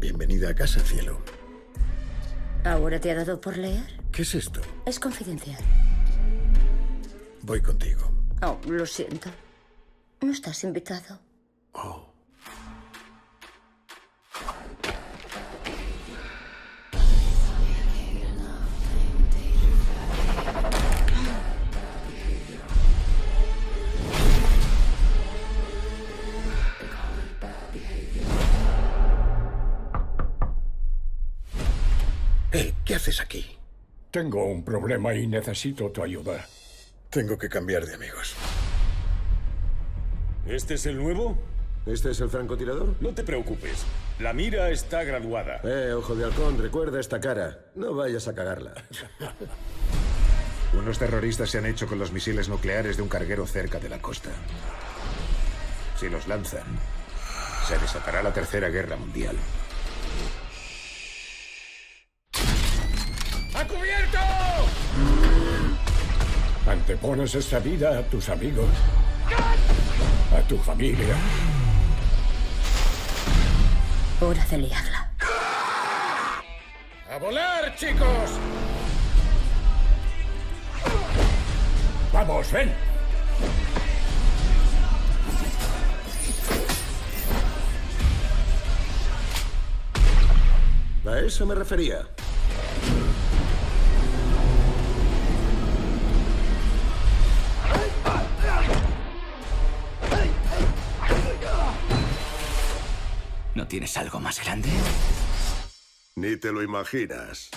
Bienvenida a casa, cielo. ¿Ahora te ha dado por leer? ¿Qué es esto? Es confidencial. Voy contigo. Oh, lo siento. No estás invitado. Oh. Eh, ¿qué haces aquí? Tengo un problema y necesito tu ayuda. Tengo que cambiar de amigos. ¿Este es el nuevo? ¿Este es el francotirador? No te preocupes. La mira está graduada. Eh, ojo de halcón, recuerda esta cara. No vayas a cagarla. Unos terroristas se han hecho con los misiles nucleares de un carguero cerca de la costa. Si los lanzan, se desatará la Tercera Guerra Mundial. ¡A cubierto! Antepones esta vida a tus amigos, a tu familia. Hora de liarla. ¡A volar, chicos! ¡Vamos, ven! A eso me refería. ¿No tienes algo más grande? Ni te lo imaginas.